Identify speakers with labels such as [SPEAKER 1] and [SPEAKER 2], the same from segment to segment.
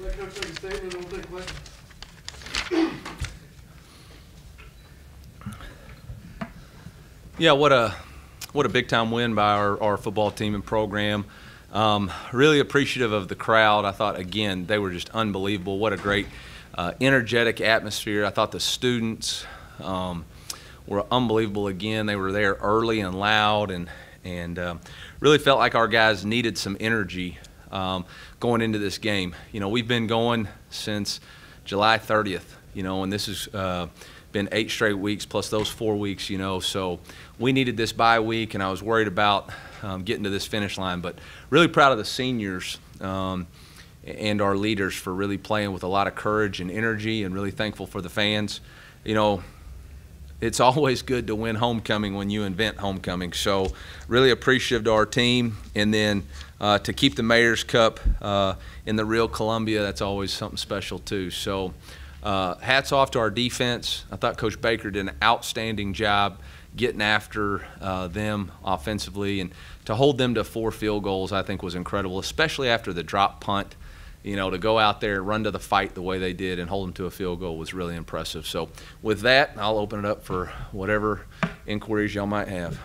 [SPEAKER 1] A statement.
[SPEAKER 2] Yeah, what a what a big time win by our, our football team and program. Um, really appreciative of the crowd. I thought again they were just unbelievable. What a great, uh, energetic atmosphere. I thought the students um, were unbelievable again. They were there early and loud, and and um, really felt like our guys needed some energy um, going into this game. You know, we've been going since July 30th. You know, and this has uh, been eight straight weeks plus those four weeks. You know, so we needed this bye week, and I was worried about um, getting to this finish line. But really proud of the seniors um, and our leaders for really playing with a lot of courage and energy, and really thankful for the fans. You know, it's always good to win homecoming when you invent homecoming. So really appreciative to our team, and then uh, to keep the Mayor's Cup uh, in the real Columbia, that's always something special too. So. Uh, hats off to our defense. I thought Coach Baker did an outstanding job getting after uh, them offensively, and to hold them to four field goals, I think was incredible, especially after the drop punt. You know, to go out there, run to the fight the way they did, and hold them to a field goal was really impressive. So, with that, I'll open it up for whatever inquiries y'all might have.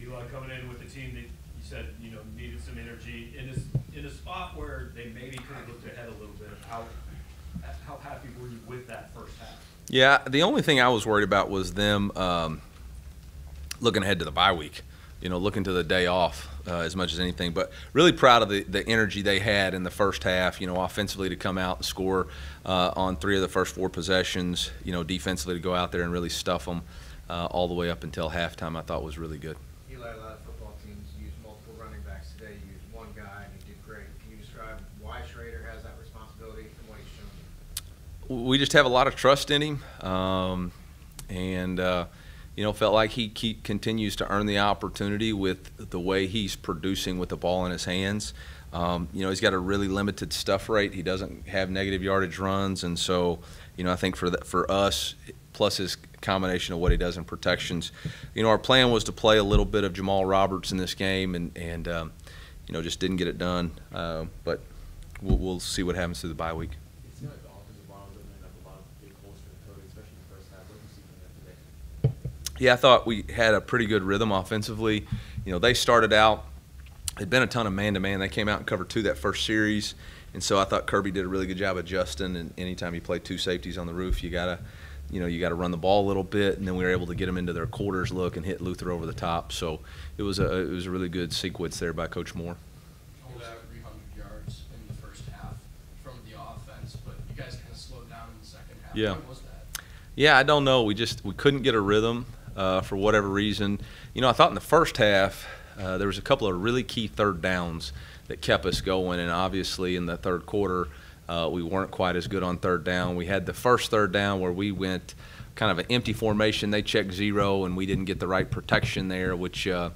[SPEAKER 3] Eli coming in with a team that you said, you know, needed some energy in a, in a spot where they maybe could have looked ahead a little bit. How, how happy were you with that first half?
[SPEAKER 2] Yeah, the only thing I was worried about was them um, looking ahead to the bye week. You know, looking to the day off uh, as much as anything. But really proud of the, the energy they had in the first half. You know, offensively to come out and score uh, on three of the first four possessions. You know, defensively to go out there and really stuff them uh, all the way up until halftime. I thought was really good.
[SPEAKER 4] Eli, a lot of football teams use multiple running backs today. You use one guy and he did great. Can you describe why Schrader has that responsibility and what he's shown you?
[SPEAKER 2] we just have a lot of trust in him, um, and uh, you know, felt like he continues to earn the opportunity with the way he's producing with the ball in his hands. Um, you know, he's got a really limited stuff rate. He doesn't have negative yardage runs, and so you know, I think for for us, plus his combination of what he does in protections, you know, our plan was to play a little bit of Jamal Roberts in this game, and and um, you know, just didn't get it done. Uh, but we'll, we'll see what happens through the bye week.
[SPEAKER 5] It seemed like the offensive line was opening up a lot of big holes for Cody, especially in the first half. What did you see from them today?
[SPEAKER 2] Yeah, I thought we had a pretty good rhythm offensively. You know, they started out, it'd been a ton of man to man. They came out and covered two that first series. And so I thought Kirby did a really good job adjusting. And anytime you play two safeties on the roof, you got to, you know, you got to run the ball a little bit. And then we were able to get them into their quarters look and hit Luther over the top. So it was a, it was a really good sequence there by Coach Moore.
[SPEAKER 6] hold 300 yards in the first half from the offense, but you guys kind of slowed down in the second half.
[SPEAKER 2] Yeah.
[SPEAKER 6] Why was that?
[SPEAKER 2] Yeah, I don't know. We just we couldn't get a rhythm uh, for whatever reason. You know, I thought in the first half uh, there was a couple of really key third downs that kept us going, and obviously in the third quarter uh, we weren't quite as good on third down. We had the first third down where we went kind of an empty formation. They checked zero, and we didn't get the right protection there, which. Uh,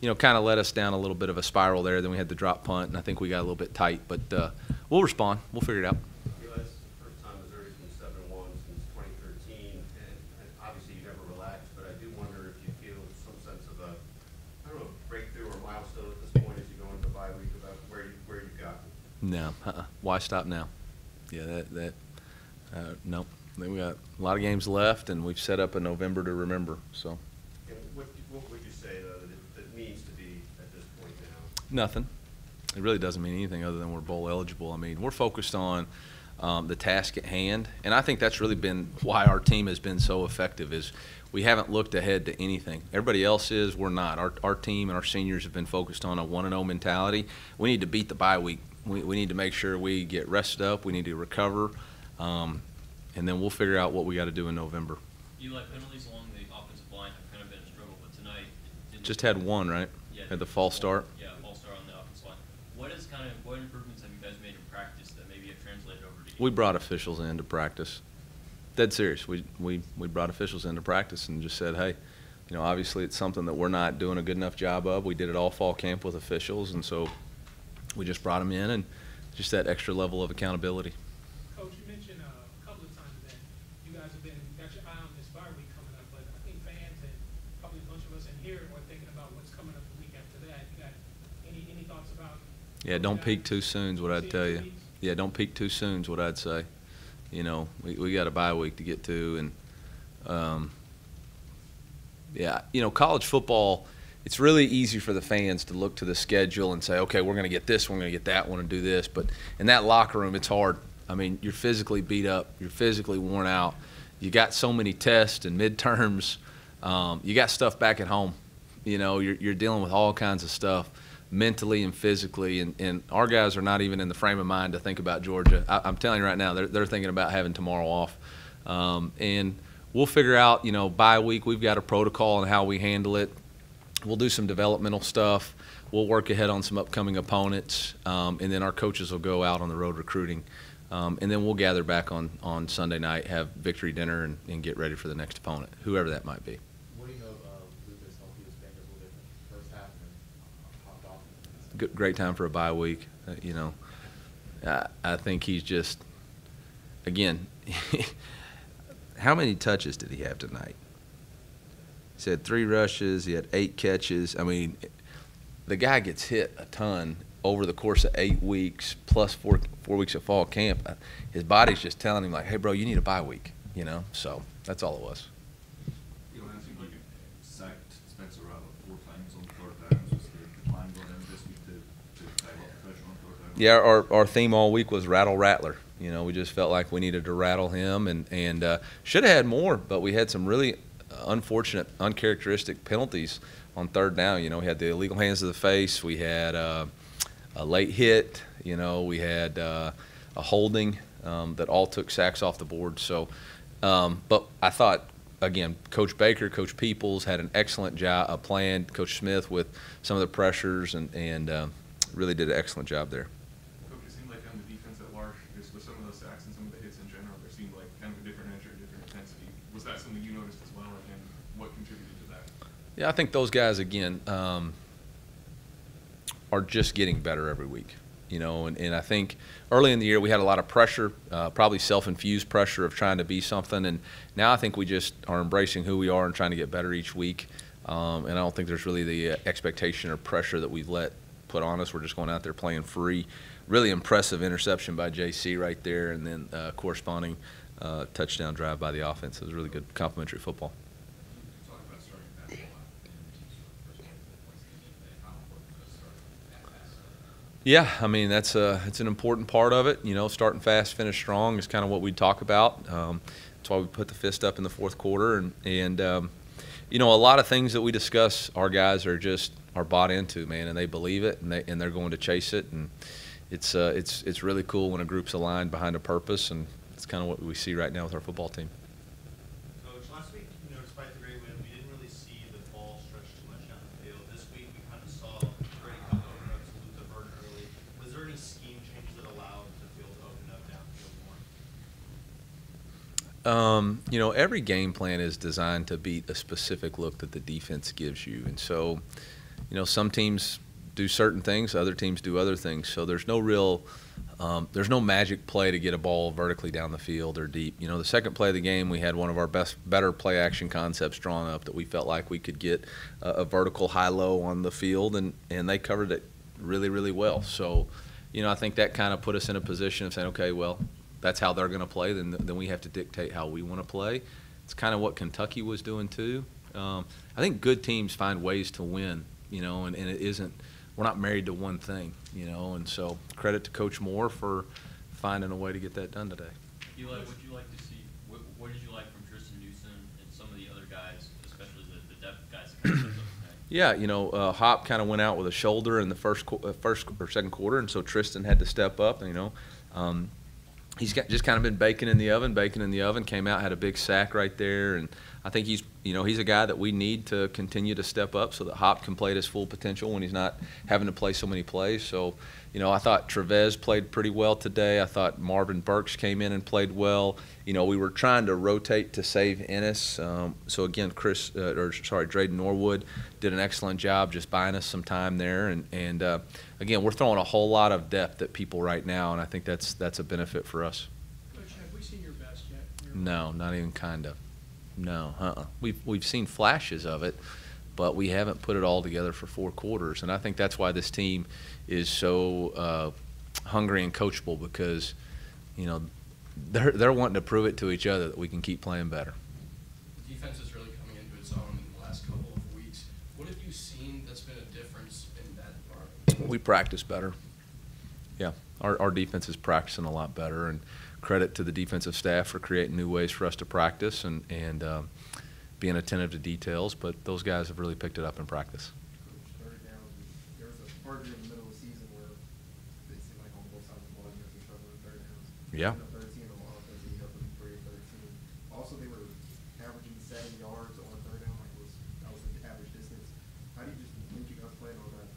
[SPEAKER 2] you know, kind of led us down a little bit of a spiral there. Then we had the drop punt, and I think we got a little bit tight. But uh, we'll respond. We'll figure it out.
[SPEAKER 7] Eli, this is the first time Missouri's been seven and one since twenty thirteen, and and obviously you never relaxed, but I do wonder if you feel some sense of a, I don't know, breakthrough or milestone at this point as you go into the bye week about where you, where you've gotten.
[SPEAKER 2] No, uh-uh. why stop now? Yeah, that that uh, no. We got a lot of games left, and we've set up a November to remember. So
[SPEAKER 7] And what, what would you say though that it, that means to be at this point now?
[SPEAKER 2] nothing. It really doesn't mean anything other than we're bowl eligible. I mean, we're focused on um, the task at hand, and I think that's really been why our team has been so effective. Is we haven't looked ahead to anything. Everybody else is. We're not. Our our team and our seniors have been focused on a one and zero mentality. We need to beat the bye week. We, we need to make sure we get rested up. We need to recover, um, and then we'll figure out what we got to do in November.
[SPEAKER 8] Eli, penalties along the offensive line have kind of been a struggle, but tonight. didn't-
[SPEAKER 2] Just had one, right?
[SPEAKER 8] Yeah,
[SPEAKER 2] Had the false start.
[SPEAKER 8] Yeah, false start on the offensive line. What is kind of, what improvements have you guys made in practice that maybe have translated over to?
[SPEAKER 2] We brought officials into practice. Dead serious. We, we, we brought officials into practice and just said, hey, you know, obviously it's something that we're not doing a good enough job of. We did it all fall camp with officials, and so we just brought them in and just that extra level of accountability.
[SPEAKER 9] Coach, you mentioned uh, a couple of times that you guys have been, got your eye on this bye week coming up, but I think fans and probably a bunch of us in here are thinking about what's coming up the week after that. You got any, any thoughts about?
[SPEAKER 2] Yeah, don't peak too soon is what I'd tell you. yeah, don't peak too soon is what I'd say. You know, we, we got a bye week to get to, and um, yeah, you know, college football. It's really easy for the fans to look to the schedule and say, okay, we're going to get this, we're going to get that, one, and do this. But in that locker room, it's hard. I mean, you're physically beat up, you're physically worn out. You got so many tests and midterms. Um, you got stuff back at home. You know, you're, you're dealing with all kinds of stuff mentally and physically. And, and our guys are not even in the frame of mind to think about Georgia. I, I'm telling you right now, they're, they're thinking about having tomorrow off. Um, and we'll figure out, you know, by week, we've got a protocol on how we handle it. We'll do some developmental stuff. We'll work ahead on some upcoming opponents, um, and then our coaches will go out on the road recruiting. Um, and then we'll gather back on, on Sunday night, have victory dinner, and, and get ready for the next opponent, whoever that might be.
[SPEAKER 5] What do you know of uh, Lucas? How he was banged up a little bit first half and then off?
[SPEAKER 2] Good, great time for a bye week. Uh, you know, I, I think he's just, again, how many touches did he have tonight? He had three rushes. He had eight catches. I mean, the guy gets hit a ton over the course of eight weeks plus four four weeks of fall camp. Uh, His body's just telling him like, "Hey, bro, you need a bye week." You know, so that's all it was.
[SPEAKER 10] You know, it seemed like it sacked Spencer Rattler four times on third downs. Was the plan going in this week to, to tie up pressure on third downs?
[SPEAKER 2] Yeah, our, our theme all week was rattle rattler. You know, we just felt like we needed to rattle him, and and uh, should have had more, but we had some really unfortunate, uncharacteristic penalties on third down. You know, we had the illegal hands to the face. We had uh, a late hit. You know, we had uh, a holding um, that all took sacks off the board. So, um, but I thought again, Coach Baker, Coach Peoples had an excellent job, a plan. Coach Smith with some of the pressures and and uh, really did an excellent job there.
[SPEAKER 10] Coach, it seemed like on the defense at large, just with some of those sacks and some of the hits in general, there seemed like kind of a different energy, a different intensity. Was that something you noticed as well, and what contributed to that?
[SPEAKER 2] Yeah, I think those guys again um, are just getting better every week. You know, and, and I think early in the year we had a lot of pressure, uh, probably self-infused pressure of trying to be something, and now I think we just are embracing who we are and trying to get better each week. Um, and I don't think there's really the uh, expectation or pressure that we've let put on us. We're just going out there playing free. Really impressive interception by JC right there, and then uh, corresponding uh, touchdown drive by the offense. It was really good complimentary football.
[SPEAKER 5] Talk about starting fast a lot in the team's first game of the points in the game, how important was starting that fast?
[SPEAKER 2] Yeah, I mean that's a it's an important part of it. You know, starting fast, finish strong is kind of what we talk about. Um, that's why we put the fist up in the fourth quarter, and and um, you know a lot of things that we discuss, our guys are just are bought into, man, and they believe it, and they and they're going to chase it, and it's uh, it's it's really cool when a group's aligned behind a purpose, and it's kind of what we see right now with our football team.
[SPEAKER 11] Coach, last week, you know, despite the great win, we didn't really see the ball stretch too much down the field. This week, we kind of saw Brady come to open up to Luther Burden early. Was there any scheme changes that allowed the field to open up downfield more?
[SPEAKER 2] Um, you know, every game plan is designed to beat a specific look that the defense gives you. And so, you know, some teams do certain things, other teams do other things. So there's no real, um, there's no magic play to get a ball vertically down the field or deep. You know, the second play of the game, we had one of our best, better play action concepts drawn up that we felt like we could get a, a vertical high low on the field, and, and they covered it really, really well. So, you know, I think that kind of put us in a position of saying, okay, well, that's how they're going to play. Then, then we have to dictate how we want to play. It's kind of what Kentucky was doing too. Um, I think good teams find ways to win, you know, and, and it isn't. We're not married to one thing, you know, and so credit to Coach Moore for finding a way to get that done today.
[SPEAKER 8] Eli, what'd you like to see, what, what did you like from Tristan Newson and some of the other guys, especially the, the depth guys that kind of stepped up tonight?
[SPEAKER 2] Yeah, you know, uh, Hop kind of went out with a shoulder in the first qu- uh, first or second quarter, and so Tristan had to step up. And, you know, um, he's got, just kind of been baking in the oven, baking in the oven. Came out, had a big sack right there, and I think he's you know he's a guy that we need to continue to step up so that Hop can play at his full potential when he's not having to play so many plays. So, you know, I thought Trevez played pretty well today. I thought Marvin Burks came in and played well. You know, we were trying to rotate to save Ennis. Um, so again, Chris uh, or sorry, Dreyden Norwood did an excellent job just buying us some time there. And and uh, again, we're throwing a whole lot of depth at people right now, and I think that's that's a benefit for us.
[SPEAKER 9] Coach, have we seen your best yet? Your-
[SPEAKER 2] No, not even kind of. No, uh-uh. We've we've seen flashes of it, but we haven't put it all together for four quarters, and I think that's why this team is so uh, hungry and coachable because, you know, they're they're wanting to prove it to each other that we can keep playing better.
[SPEAKER 6] The defense is really coming into its own in the last couple of weeks. What have you seen that's been a difference in that department?
[SPEAKER 2] We practice better. Yeah, our, our defense is practicing a lot better, and credit to the defensive staff for creating new ways for us to practice and, and um, being attentive to details, but those guys have really picked it up in practice.
[SPEAKER 12] Third down, there was a part in the middle of the season where it seemed like on both sides of the ball, you guys were struggling with third downs.
[SPEAKER 2] Yeah.
[SPEAKER 12] You know, Thirteen on offense, and you helped them for your thirteen. Also, they were averaging seven yards on third down, like was, that was the average distance. How do you just, when you guys playing on that?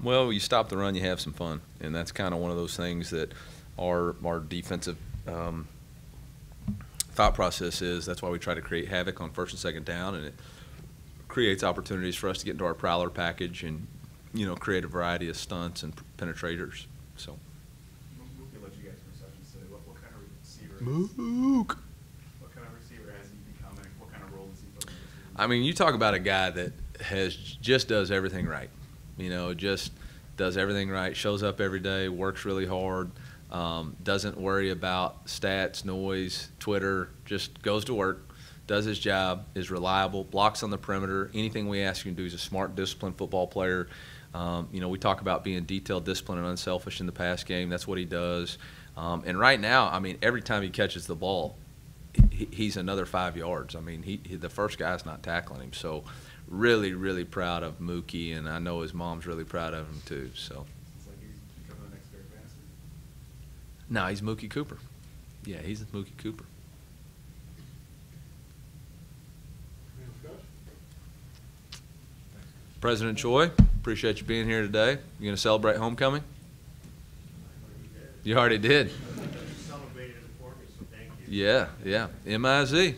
[SPEAKER 2] Well, you stop the run, you have some fun, and that's kind of one of those things that our our defensive um, thought process is. That's why we try to create havoc on first and second down, and it creates opportunities for us to get into our prowler package and you know create a variety of stunts and penetrators. So.
[SPEAKER 10] Mookie let you guys receptions today. What, what kind of receiver?
[SPEAKER 2] Mook.
[SPEAKER 10] What kind of receiver has he become? and What kind of role is he playing? this season?
[SPEAKER 2] I mean, you talk about a guy that has just does everything right. You know, just does everything right. Shows up every day, works really hard, um, doesn't worry about stats, noise, Twitter. Just goes to work, does his job, is reliable, blocks on the perimeter. Anything we ask him to do, he's a smart, disciplined football player. Um, you know, we talk about being detailed, disciplined, and unselfish in the pass game. That's what he does. Um, and right now, I mean, every time he catches the ball, he, he's another five yards. I mean, he, he the first guy's not tackling him. So, really, really proud of Mookie, and I know his mom's really proud of him too. So,
[SPEAKER 10] It's like he's becoming the next Barrett Banister.
[SPEAKER 2] No, he's Mookie Cooper. Yeah, he's Mookie Cooper. President Choi, appreciate you being here today. You going to celebrate homecoming? You already did.
[SPEAKER 7] Celebrated it for me, so thank you.
[SPEAKER 2] Yeah, yeah. M I Z.